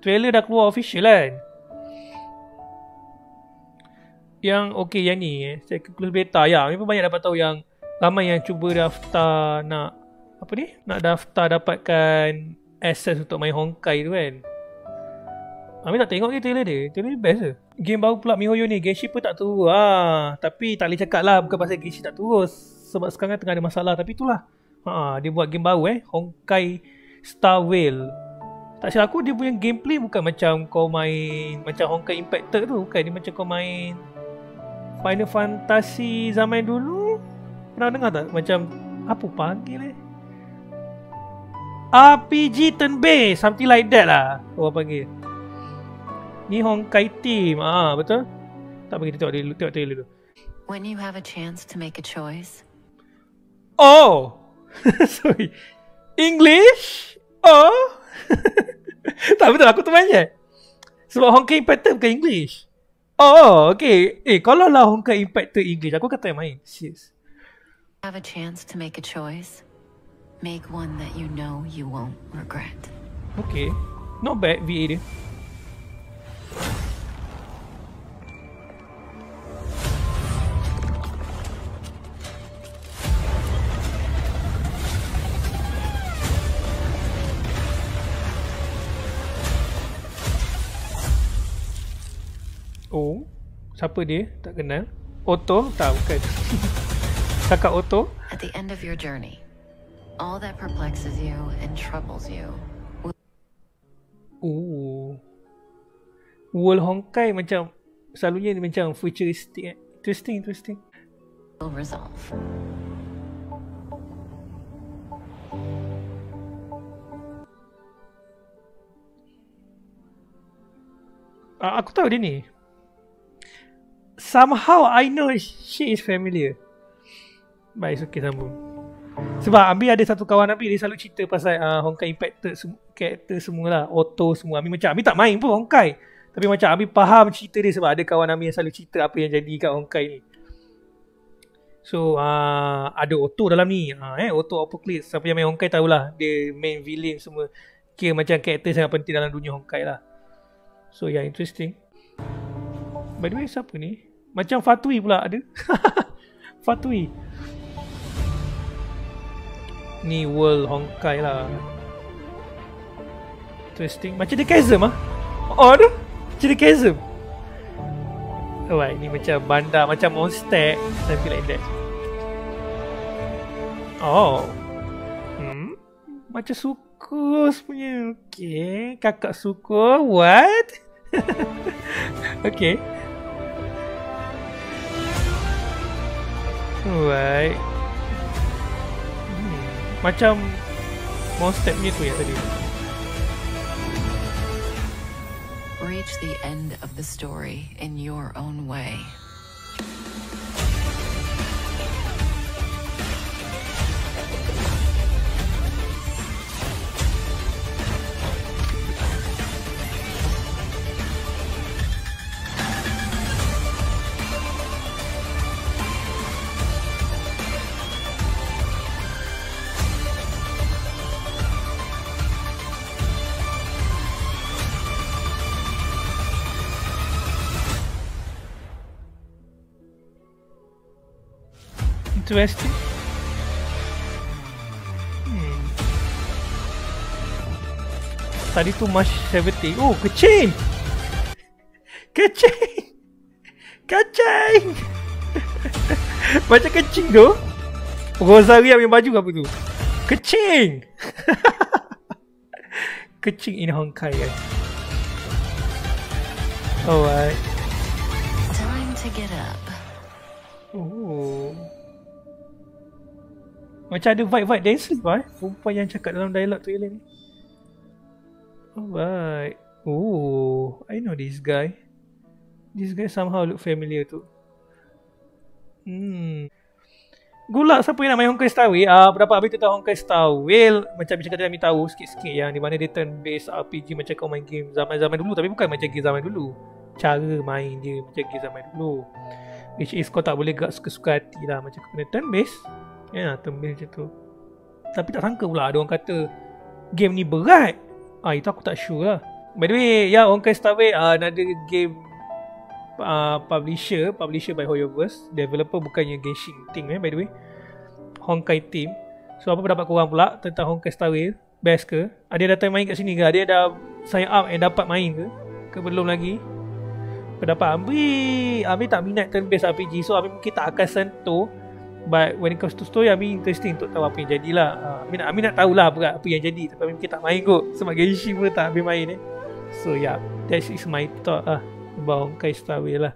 Trailer dah keluar official kan? Yang okay yang ni eh. Saya close beta ya. Memang banyak dapat tahu yang ramai yang cuba daftar nak apa ni? Nak daftar dapatkan access untuk main Honkai tu kan. Ambil tak tengok ke trailer dia? Trailer dia best ke? Game baru pula MiHoYo ni. Genshin pun tak turun. Ah, tapi tak boleh cakap lah bukan pasal Genshin tak turun. Sebab sekarang tengah ada masalah. Tapi itulah. Ha, dia buat game baru eh. Honkai Star Whale. Tak silap aku dia punya gameplay bukan macam kau main macam Honkai Impacted tu. Bukan dia macam kau main Final Fantasy zaman dulu. Pernah dengar tak? Macam apa panggil eh? RPG turn based. Something like that lah. Orang panggil. Ni Honkai Team. Ah, betul? Tak bagi tengok dulu, tengok trailer dulu. When you have a chance to make a choice, Oh. Sorry. English? Oh. tak betul aku terbanyak. Sebab Honkai Impacted bukan English. Oh, okay. Eh, kalau lah Honkai Impacted English, aku kata yang main. Serius. have a chance to make a choice, make one that you know you won't regret. Okay. Not bad VA dia. Oh, siapa dia? Tak kenal. Otto? Tak, bukan. Kakak Otto? At the end of your journey, all that perplexes you and troubles you Oh. World Honkai macam selalunya dia macam futuristic eh. Interesting, interesting. will resolve. Uh, aku tahu dia ni. Somehow I know she is familiar. Baik, okay sambung. Sebab Abi ada satu kawan Abi dia selalu cerita pasal uh, Honkai Impacted sem- karakter semua lah. Auto semua. Abi macam Abi tak main pun Honkai. Tapi macam Abi faham cerita dia sebab ada kawan Abi yang selalu cerita apa yang jadi kat Honkai ni. So uh, ada Auto dalam ni. Uh, eh, Auto Apocalypse. Siapa yang main Honkai tahulah. Dia main villain semua. Kira macam karakter sangat penting dalam dunia Honkai lah. So yeah, interesting. By the way, siapa ni? Macam Fatui pula ada. Fatui. Ni World Honkai lah. Interesting. Macam dia Chasm ah. Oh, ada. Macam dia Chasm. Alright, ni macam bandar, macam monster. Something like that. Oh. Hmm. Macam sukus punya. Okay. Kakak suku. What? okay. Alright. Hmm. Macam monster punya tu ya tadi. Reach the end of the story in your own way. Interesting. Hmm. Tadi tu March 70. Oh, kecing! Kecing! Kacing! Macam kecing tu. Rosaria punya baju apa tu? Kecing! kecing in Honkai kan. Alright. Time to get up. Macam ada vibe-vibe dance lah eh. Perempuan yang cakap dalam dialog trailer ni. Alright. Oh, I know this guy. This guy somehow look familiar tu. Hmm. Gulak siapa yang nak main Honkai Star? Ah, uh, berapa habis tentang Honkai Star Whale? Macam macam kata tahu sikit-sikit yang di mana dia turn based RPG macam kau main game zaman-zaman dulu tapi bukan macam game zaman dulu. Cara main dia macam game zaman dulu. Which is kau tak boleh gerak suka-suka hati lah macam kau kena turn based. Ya, yeah, turn based macam tu. Tapi tak sangka pula ada orang kata game ni berat. Ah, itu aku tak sure lah. By the way, ya yeah, Honkai Star Rail uh, another game uh, publisher, publisher by Hoyoverse, developer bukannya Genshin Team eh by the way. Honkai Team. So apa pendapat korang pula tentang Honkai Star Rail? Best ke? Ada datang main kat sini ke? Ada dah sign up and dapat main ke? Ke belum lagi? Pendapat Amri Amri tak minat turn based RPG So Amri mungkin tak akan sentuh But when it comes to story Amri interesting untuk tahu apa yang jadilah. Uh, nak, Amri nak tahulah apa, apa yang jadi. Tapi Amri mungkin tak main kot. Sebab Genshin pun tak Amri main eh. So yeah That is my thought lah About Rail lah